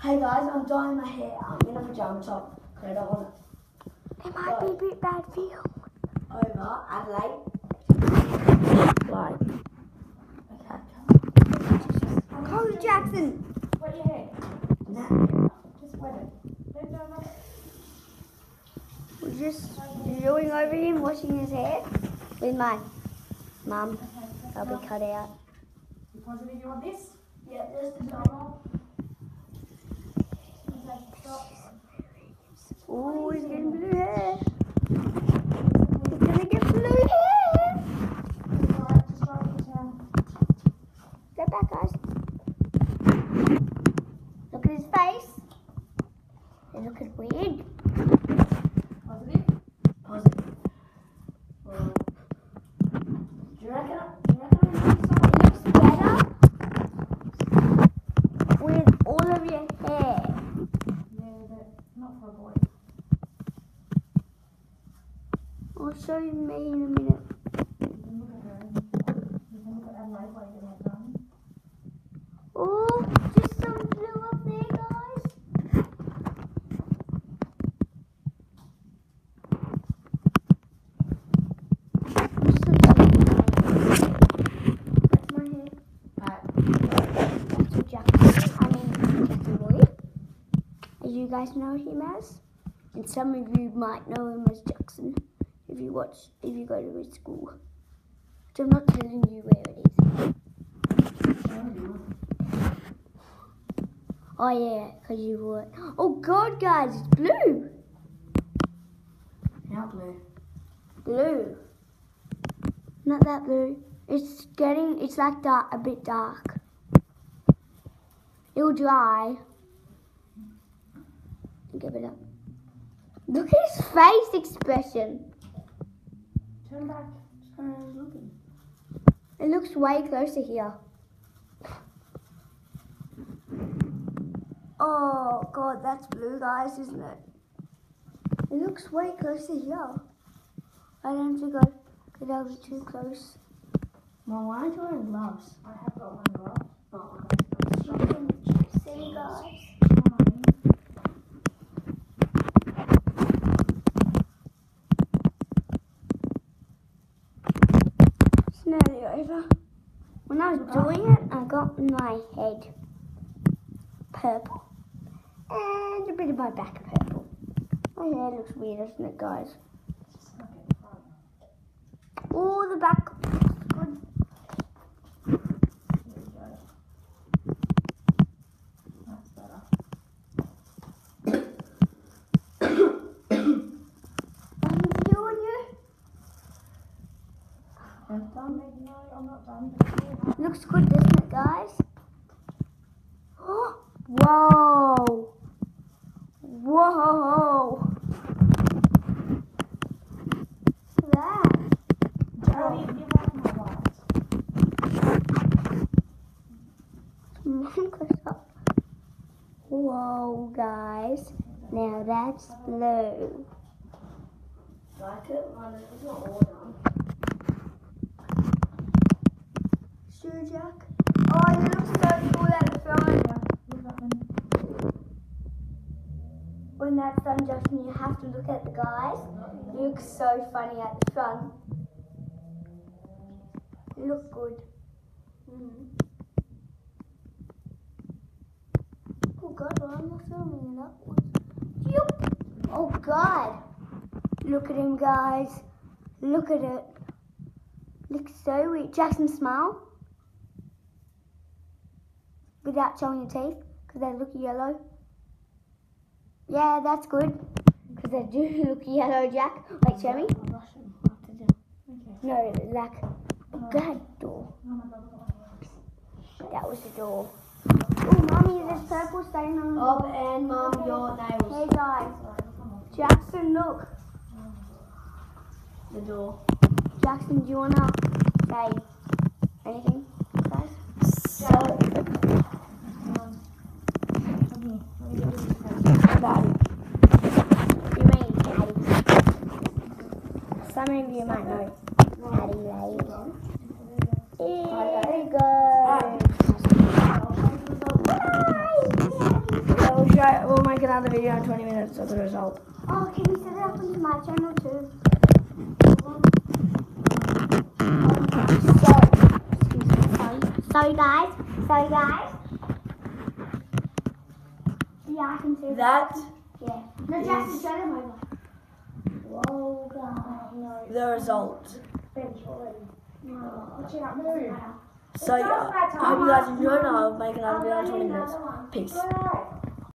Hey guys, I'm dyeing my hair. I'm in a pajama top because I don't want It might be a bit bad for you. it over Adelaide. Like, okay. Cole Jackson. Wet your hair. Nah. Just wet it. Don't don't it. We're just doing over him, washing his hair with my mum. I'll be cut out. You positive you want this? Yeah, this is normal. Oh, he's getting blue hair. He's gonna get blue hair. Towel. Back, guys. Look at his face. They look at weird. Positive? Positive. Well? Do you reckon I need some? It looks better with all of your hair. Yeah, but not for a boy. I'll show you me in a minute. Oh, just some blue up there, guys. That's my hair. That's I mean, as you guys know him as. And some of you might know him as Jackson if you watch, if you go to his school. So I'm not telling you where it is. Oh yeah, because you were. Oh god, guys, it's blue. Now blue. Blue. Not that blue. It's getting. It's like dark, a bit dark. It'll dry. Give it up. Look at his face expression. Turn back. Just kind of looking. It looks way closer here. Oh god, that's blue, guys, isn't it? It looks way closer here. I don't think I could have it too close. Mom, why aren't you wearing gloves? I have got one glove. You can see, guys. It's nearly over. When I was uh-huh. doing it, I got my head purple and a bit of my back purple. My hair looks weird, doesn't it, guys? Just look at the front. Oh, the back looks good. There you go. That's better. I'm doing you. I'm done. Done. Looks good, doesn't it, guys? Whoa! Whoa! That. Whoa, guys. Now that's blue. Like it done. Shoe jack. Oh, it looks so cool at the front. Look at them. When that's done, Justin, you have to look at the guys. It looks so funny at the front. It looks good. Mm. Oh God, why am I filming upwards? Yup. Oh God. Look at him, guys. Look at it. Looks so weird. Jackson, smile. Without showing your teeth, because they look yellow. Yeah, that's good. Because they do look yellow, Jack. Wait, show me. I'll brush them after dinner. Okay. No, like, oh God, door. My god, look That was the door. Oh, mommy, there's purple stain on the Oh, and mum, your nails. Hey, guys. Jackson, look. The door. Jackson, do you want to say anything, guys? So, Daddy. You mean Daddy. Some of you might know Daddy Lane. Here we go. Bye. I will make another video in 20 minutes of the result. Oh, can you set it up onto my channel too? So, excuse me, sorry. Sorry guys, sorry guys. Yeah, I can see That Yeah. No, Jackson, show them over. Whoa, God. No. The result. So yeah, I hope you guys enjoyed. I'll make another video in 20 minutes. Peace.